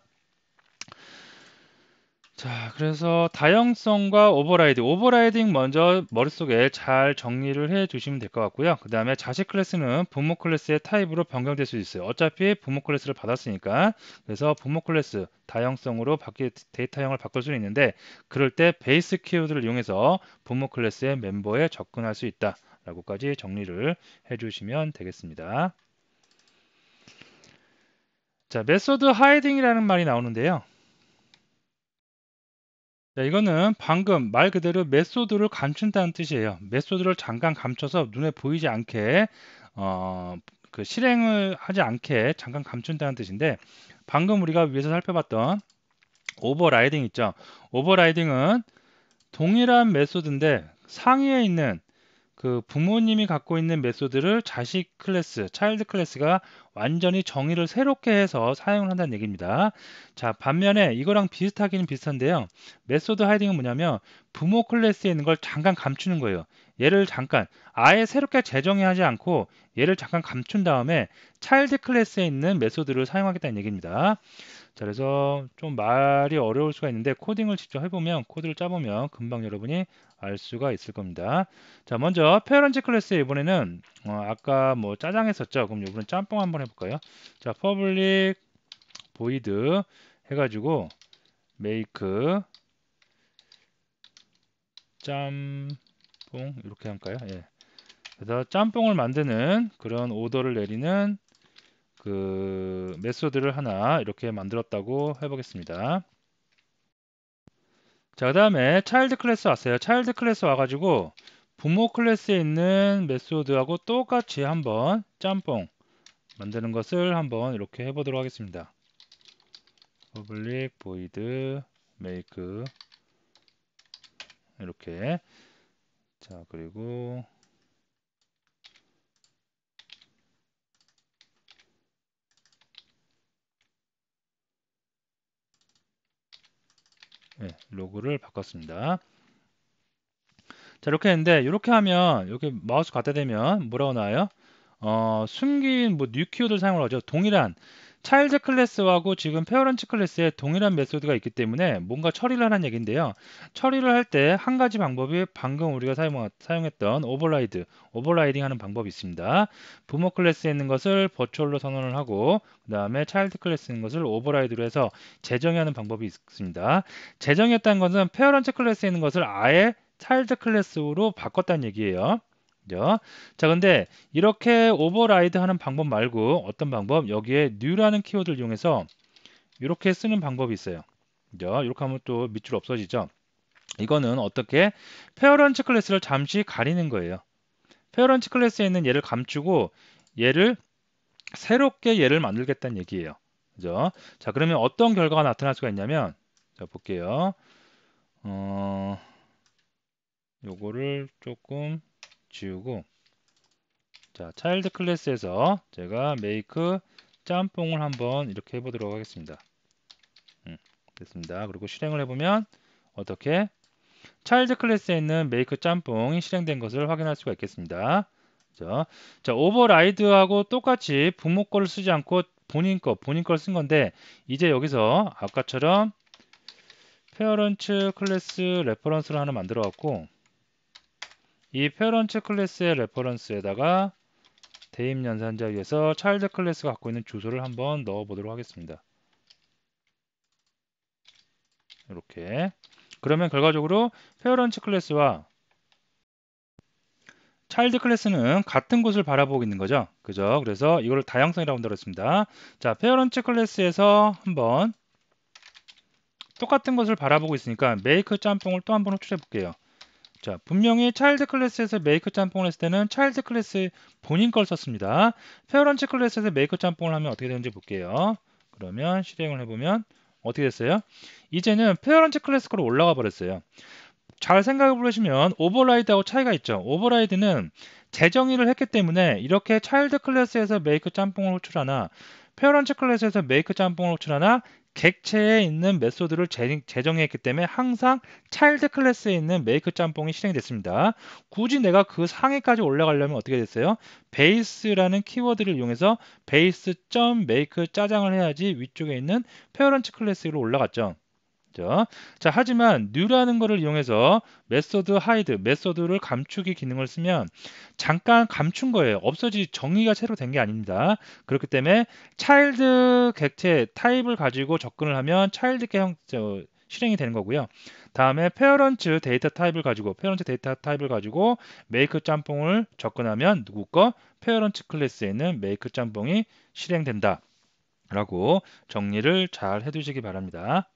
자, 그래서 다형성과 override. overriding 먼저 머릿속에 잘 정리를 해 주시면 될 것 같고요. 그 다음에 자식 클래스는 부모 클래스의 타입으로 변경될 수 있어요. 어차피 부모 클래스를 받았으니까. 그래서 부모 클래스 다형성으로 바뀌, 데이터형을 바꿀 수는 있는데 그럴 때 base 키워드를 이용해서 부모 클래스의 멤버에 접근할 수 있다. 라고까지 정리를 해 주시면 되겠습니다. 자, method hiding이라는 말이 나오는데요. 자, 이거는 방금 말 그대로 메소드를 감춘다는 뜻이에요. 메소드를 잠깐 감춰서 눈에 보이지 않게 어, 그 실행을 하지 않게 잠깐 감춘다는 뜻인데 방금 우리가 위에서 살펴봤던 overriding 있죠. overriding은 동일한 메소드인데 상위에 있는 그 부모님이 갖고 있는 메소드를 자식 클래스, child class가 완전히 정의를 새롭게 해서 사용을 한다는 얘기입니다. 자, 반면에 이거랑 비슷하기는 비슷한데요. method hiding은 뭐냐면 부모 클래스에 있는 걸 잠깐 감추는 거예요. 얘를 잠깐 아예 새롭게 재정의 하지 않고 얘를 잠깐 감춘 다음에 child class에 있는 메소드를 사용하겠다는 얘기입니다. 자, 그래서 좀 말이 어려울 수가 있는데 코딩을 직접 해보면 코드를 짜보면 금방 여러분이 알 수가 있을 겁니다. 자, 먼저 parent class 이번에는 어, 아까 뭐 짜장 했었죠. 그럼 이번엔 짬뽕 한번 해볼까요? 자, public void 해가지고 make 짬뽕 이렇게 할까요? 예. 그래서 짬뽕을 만드는 그런 오더를 내리는 그 메소드를 하나 이렇게 만들었다고 해보겠습니다. 자, 그 다음에 child class 왔어요. child class 와가지고 부모 클래스에 있는 메소드하고 똑같이 한번 짬뽕 만드는 것을 한번 이렇게 해보도록 하겠습니다. public void make 이렇게 자 그리고 네, 로그를 바꿨습니다. 자 이렇게 했는데 이렇게 하면 이렇게 마우스 갖다 대면 뭐라고 나와요? 어, 숨긴 뭐 뉴키워드를 사용을 하죠. 동일한 child class하고 지금 parent class에 동일한 메소드가 있기 때문에 뭔가 처리를 하는 얘기인데요. 처리를 할 때 한 가지 방법이 방금 우리가 사용, 사용했던 override, overriding 하는 방법이 있습니다. 부모 클래스에 있는 것을 버추얼로 선언을 하고 그 다음에 child class에 있는 것을 override로 해서 재정의하는 방법이 있습니다. 재정의했다는 것은 parent class에 있는 것을 아예 child class로 바꿨다는 얘기예요. 그죠? 자, 근데 이렇게 override 하는 방법 말고 어떤 방법? 여기에 new라는 키워드를 이용해서 이렇게 쓰는 방법이 있어요. 그죠? 이렇게 하면 또 밑줄 없어지죠. 이거는 어떻게 parents class를 잠시 가리는 거예요. parents class에 있는 얘를 감추고 얘를 새롭게 얘를 만들겠다는 얘기예요. 그죠? 자, 그러면 어떤 결과가 나타날 수가 있냐면 자, 볼게요. 어, 요거를 조금 지우고 자 차일드 클래스에서 제가 메이크 짬뽕을 한번 이렇게 해보도록 하겠습니다. 음, 됐습니다. 그리고 실행을 해보면 어떻게 차일드 클래스에 있는 메이크 짬뽕이 실행된 것을 확인할 수가 있겠습니다. 자, 자 오버라이드하고 똑같이 부모 거를 쓰지 않고 본인 거, 본인 걸 쓴 건데 이제 여기서 아까처럼 parents class reference를 하나 만들어 갖고 이 parents class의 reference에다가 대입 연산자 위에서 child class가 갖고 있는 주소를 한번 넣어 보도록 하겠습니다. 이렇게 그러면 결과적으로 parents class와 child class는 같은 곳을 바라보고 있는 거죠. 그죠? 그래서 이걸 다형성이라고 했습니다. 자, parents class에서 한번 똑같은 것을 바라보고 있으니까 make 짬뽕을 또 한번 호출해 볼게요. 자, 분명히 child class에서 make 짬뽕을 했을 때는 child class 본인 걸 썼습니다. parents class에서 make 짬뽕을 하면 어떻게 되는지 볼게요. 그러면 실행을 해보면 어떻게 됐어요? 이제는 parents class 거로 올라가 버렸어요. 잘 생각해 보시면 override하고 차이가 있죠. override는 재정의를 했기 때문에 이렇게 child 클래스에서 make 짬뽕을 호출하나 parents 클래스에서 make 짬뽕을 호출하나 객체에 있는 메소드를 재정의했기 때문에 항상 child 클래스에 있는 make 짬뽕이 실행됐습니다. 굳이 내가 그 상위까지 올라가려면 어떻게 됐어요? base라는 키워드를 이용해서 base.make 짜장을 해야지 위쪽에 있는 parents 클래스로 올라갔죠. 그죠? 자, 하지만 new라는 것을 이용해서 메소드 hide, 메소드를 감추기 기능을 쓰면 잠깐 감춘 거예요. 없어지 정의가 새로 된 게 아닙니다. 그렇기 때문에 child 객체 타입을 가지고 접근을 하면 child 형 저, 실행이 되는 거고요. 다음에 parents 데이터 타입을 가지고 parents 데이터 타입을 가지고 make 짬뽕을 접근하면 누구 거 parents 클래스에 있는 make 짬뽕이 실행된다. 라고 정리를 잘 해두시기 바랍니다.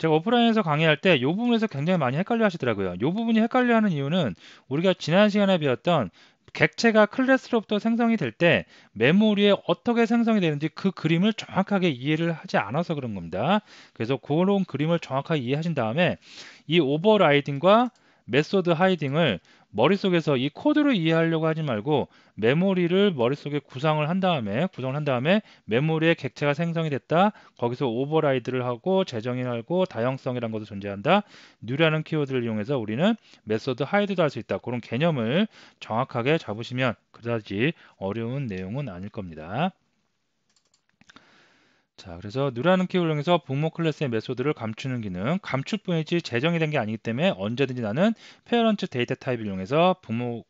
제가 오프라인에서 강의할 때 이 부분에서 굉장히 많이 헷갈려 하시더라고요. 이 부분이 헷갈려 하는 이유는 우리가 지난 시간에 배웠던 객체가 클래스로부터 생성이 될 때 메모리에 어떻게 생성이 되는지 그 그림을 정확하게 이해를 하지 않아서 그런 겁니다. 그래서 그런 그림을 정확하게 이해하신 다음에 이 overriding과 메소드 hiding을 머릿속에서 이 코드를 이해하려고 하지 말고 메모리를 머릿속에 구성을 한 다음에 구성을 한 다음에 메모리의 객체가 생성이 됐다. 거기서 override를 하고 재정의를 하고 다형성이라는 것도 존재한다. new라는 키워드를 이용해서 우리는 메소드 hide도 할 수 있다. 그런 개념을 정확하게 잡으시면 그다지 어려운 내용은 아닐 겁니다. 자, 그래서 new라는 이용해서 부모 클래스의 메소드를 감추는 기능, 감출 뿐이지 재정의 된 게 아니기 때문에 언제든지 나는 parent 데이터 타입을 이용해서 부모의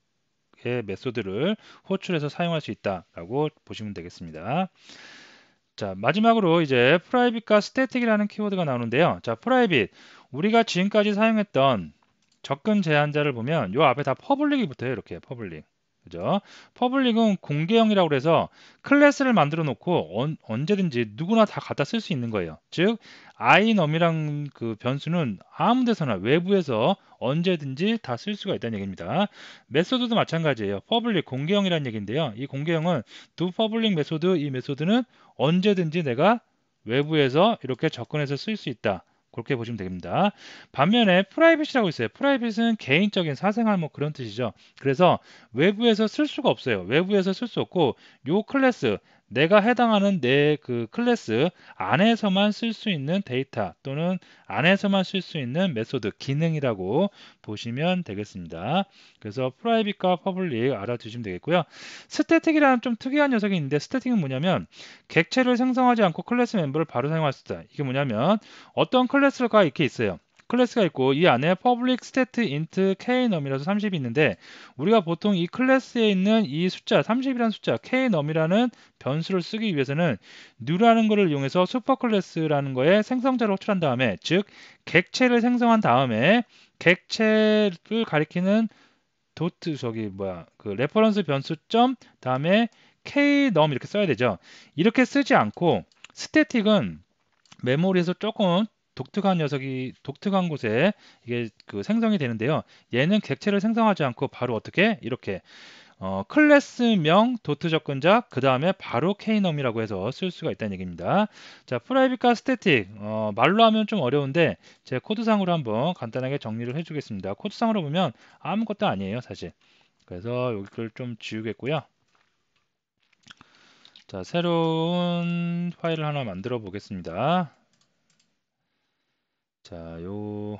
메소드를 호출해서 사용할 수 있다라고 보시면 되겠습니다. 자, 마지막으로 이제 private과 static이라는 키워드가 나오는데요. 자, private 우리가 지금까지 사용했던 접근 제한자를 보면 요 앞에 다 public이 붙어요. 이렇게 public. 그죠? public은 공개형이라고 그래서 클래스를 만들어 놓고 언, 언제든지 누구나 다 갖다 쓸 수 있는 거예요. 즉 iNum이란 그 변수는 아무 데서나 외부에서 언제든지 다 쓸 수가 있다는 얘기입니다. 메소드도 마찬가지예요. public 공개형이라는 얘기인데요. 이 공개형은 두 public 메소드 이 메소드는 언제든지 내가 외부에서 이렇게 접근해서 쓸 수 있다. 그렇게 보시면 됩니다. 반면에 private이라고 있어요. private은 개인적인 사생활 뭐 그런 뜻이죠. 그래서 외부에서 쓸 수가 없어요. 외부에서 쓸 수 없고 요 클래스 내가 해당하는 내 그 클래스 안에서만 쓸 수 있는 데이터 또는 안에서만 쓸 수 있는 메소드 기능이라고 보시면 되겠습니다. 그래서 private과 public 알아두시면 되겠고요. static이라는 좀 특이한 녀석이 있는데 static은 뭐냐면 객체를 생성하지 않고 클래스 멤버를 바로 사용할 수 있다. 이게 뭐냐면 어떤 클래스가 이렇게 있어요. 클래스가 있고 이 안에 public static int knum이라서 30이 있는데 우리가 보통 이 클래스에 있는 이 숫자 30이라는 숫자 knum이라는 변수를 쓰기 위해서는 new라는 것을 이용해서 슈퍼 클래스라는 거에 생성자를 호출한 다음에 즉 객체를 생성한 다음에 객체를 가리키는 도트 저기 뭐야 그 reference 변수 점 다음에 knum 이렇게 써야 되죠. 이렇게 쓰지 않고 static은 메모리에서 조금 독특한 녀석이 독특한 곳에 이게 그 생성이 되는데요. 얘는 객체를 생성하지 않고 바로 어떻게 이렇게 어, 클래스명 도트 접근자 그 다음에 바로 knum이라고 해서 쓸 수가 있다는 얘기입니다. 자, private과 static 어, 말로 하면 좀 어려운데 제 코드상으로 한번 간단하게 정리를 해주겠습니다. 코드상으로 보면 아무것도 아니에요, 사실. 그래서 여기를 좀 지우겠고요. 자, 새로운 파일을 하나 만들어 보겠습니다. 자, 요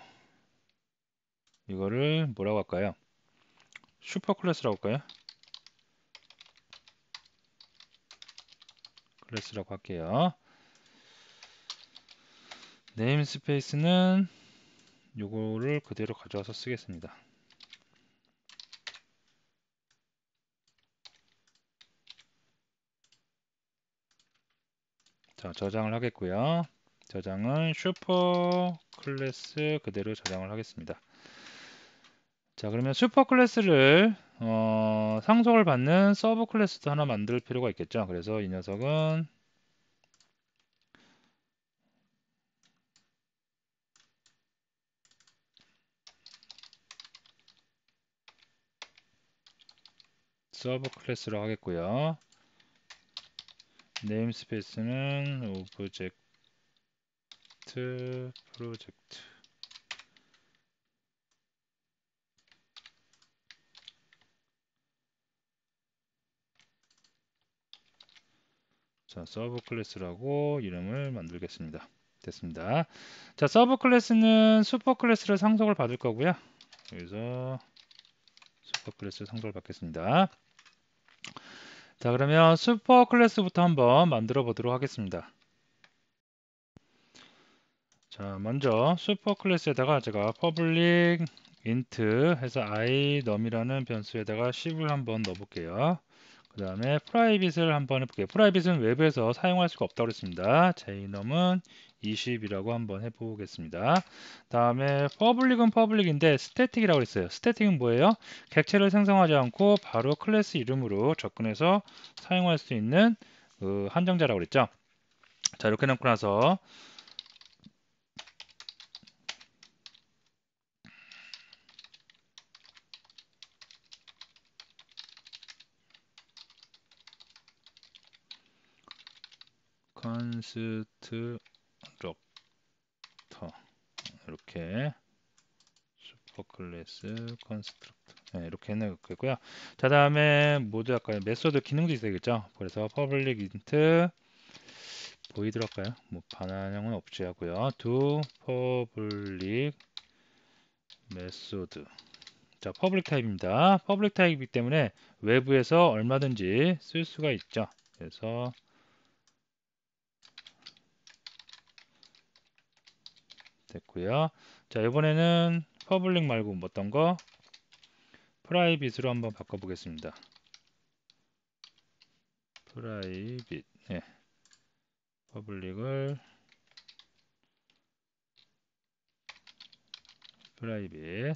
이거를 뭐라고 할까요? 슈퍼 클래스라고 할까요? 클래스라고 할게요. namespace는 요거를 그대로 가져와서 쓰겠습니다. 자, 저장을 하겠고요. 저장은 슈퍼 클래스 그대로 저장을 하겠습니다. 자 그러면 슈퍼 클래스를 어, 상속을 받는 서브 클래스도 하나 만들 필요가 있겠죠. 그래서 이 녀석은 서브 클래스로 하겠고요. namespace는 object 프로젝트 프로젝트. 자 서브 클래스라고 이름을 만들겠습니다. 됐습니다. 자 서브 클래스는 슈퍼 클래스를 상속을 받을 거고요. 여기서 슈퍼 클래스 상속을 받겠습니다. 자 그러면 슈퍼 클래스부터 한번 만들어 보도록 하겠습니다 자 먼저 슈퍼 클래스에다가 제가 public int 해서 i num이라는 변수에다가 10을 한번 넣어 볼게요. 그 다음에 private을 한번 해볼게요. private은 외부에서 사용할 수가 없다고 했습니다. jnum은 20이라고 한번 해보겠습니다. 다음에 public은 public인데 static이라고 했어요. static은 뭐예요? 객체를 생성하지 않고 바로 클래스 이름으로 접근해서 사용할 수 있는 그 한정자라고 그랬죠? 자 이렇게 놓고 나서 constructor 이렇게 super class constructor 네, 이렇게 해놓겠고요. 자 다음에 모두 아까 method 기능도 있어야겠죠. 그래서 public int void 할까요? 뭐 반환형은 없지 하고요. do public 메소드 자 퍼블릭 타입입니다. public 타입이기 때문에 외부에서 얼마든지 쓸 수가 있죠. 그래서 됐고요. 자 이번에는 public 말고 뭐 어떤 거? private으로 한번 바꿔보겠습니다. private. 예. public을 private.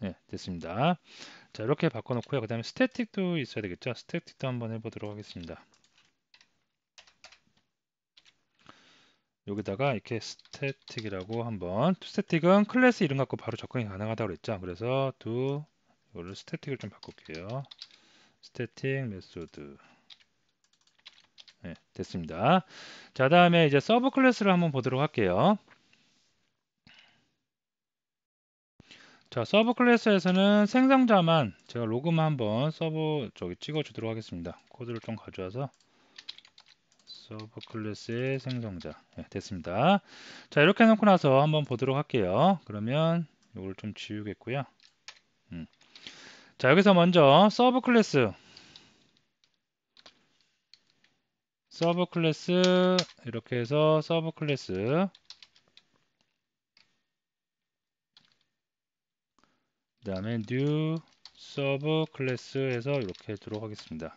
네 됐습니다. 자 이렇게 바꿔놓고요. 그 다음에 static도 있어야 되겠죠? static도 한번 해보도록 하겠습니다 여기다가 이렇게 static이라고 한번 static은 클래스 이름 갖고 바로 접근이 가능하다고 그랬죠 그래서 두 이거를 static을 좀 바꿀게요 static method 네, 됐습니다. 자, 다음에 이제 sub class를 한번 보도록 할게요. 자, sub class에서는 생성자만 제가 로그만 한번 sub 저기 찍어 주도록 하겠습니다. 코드를 좀 가져와서 sub class의 생성자 네, 됐습니다. 자, 이렇게 해놓고 나서 한번 보도록 할게요. 그러면 이걸 좀 지우겠고요. 음. 자, 여기서 먼저 sub class sub class 이렇게 해서 sub class 그 다음에 new sub class에서 이렇게 들어가겠습니다.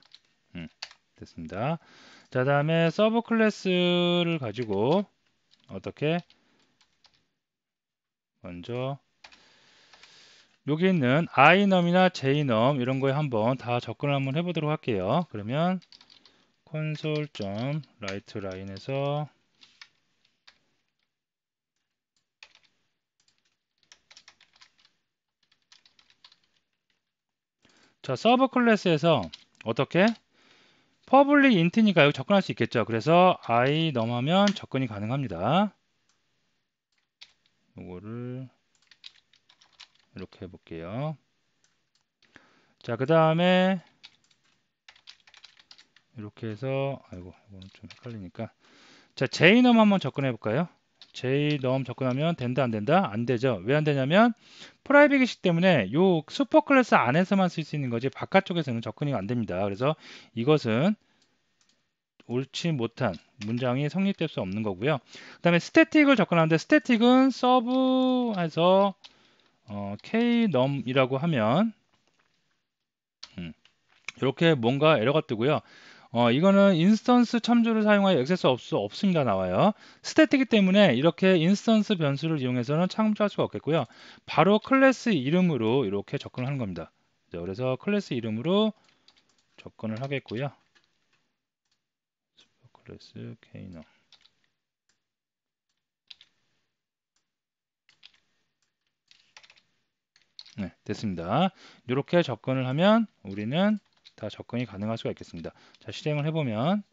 음, 됐습니다. 자 다음에 sub class를 가지고 어떻게 먼저 여기 있는 iNum이나 jNum 이런 거에 한번 다 접근을 한번 해보도록 할게요. 그러면 console.writeLine에서 자 sub class에서 어떻게 public int니까 여기 접근할 수 있겠죠. 그래서 iNum하면 접근이 가능합니다. 이거를 이렇게 해볼게요. 자, 그 다음에 이렇게 해서 아이고 이거는 좀 헷갈리니까 자 jNum 한번 접근해 볼까요? jNum 접근하면 된다 안 된다? 안 되죠. 왜 안 되냐면 private이기 때문에 요 super class 안에서만 쓸 수 있는 거지 바깥쪽에서는 접근이 안 됩니다. 그래서 이것은 옳지 못한 문장이 성립될 수 없는 거고요. 그 다음에 static을 접근하는데 static은 sub에서 어, kNum이라고 하면 음, 이렇게 뭔가 에러가 뜨고요. 어, 이거는 instance 참조를 사용하여 액세스 없, 없습니다 나와요. static이기 때문에 이렇게 instance 변수를 이용해서는 참조할 수가 없겠고요. 바로 클래스 이름으로 이렇게 접근을 하는 겁니다. 자, 그래서 클래스 이름으로 접근을 하겠고요. 클래스 kNum 네, 됐습니다. 이렇게 접근을 하면 우리는 다 접근이 가능할 수가 있겠습니다. 자, 실행을 해보면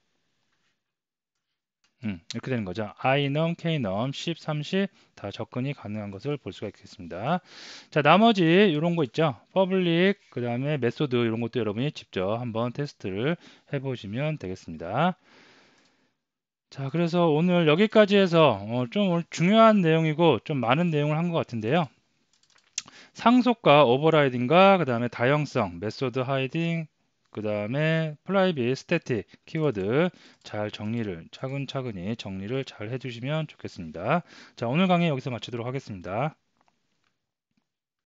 음, 이렇게 되는 거죠. iNum, kNum, 10, 30 다 접근이 가능한 것을 볼 수가 있겠습니다. 자, 나머지 이런 거 있죠. public, 그 다음에 method 이런 것도 여러분이 직접 한번 테스트를 해보시면 되겠습니다. 자, 그래서 오늘 여기까지 해서 어, 좀 중요한 내용이고 좀 많은 내용을 한 것 같은데요. 상속과 overriding과 그 다음에 다형성, method hiding, 그 다음에 private, static 키워드 잘 정리를 차근차근히 정리를 잘 해주시면 좋겠습니다. 자 오늘 강의 여기서 마치도록 하겠습니다.